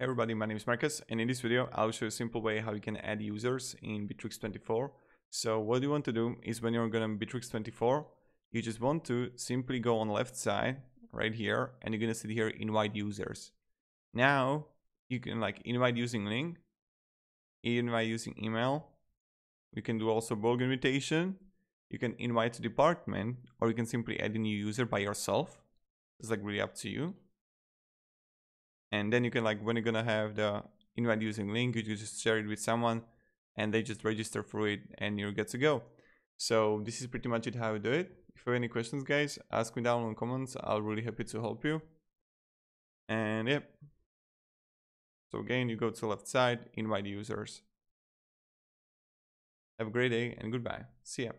Everybody, my name is Marcus and in this video I'll show you a simple way how you can add users in Bitrix24. So what you want to do is when you're gonna Bitrix24, you just want to simply go on left side right here and you're gonna see here invite users. Now you can like invite using link, invite using email. We can do also bulk invitation. You can invite to department or you can simply add a new user by yourself. It's like really up to you and then you can like when you're gonna have the invite using link you just share it with someone and they just register for it and you're good to go. So this is pretty much it how you do it. If you have any questions guys ask me down in the comments. I'll really happy to help you. And yep. So again you go to the left side invite users. Have a great day and goodbye. See ya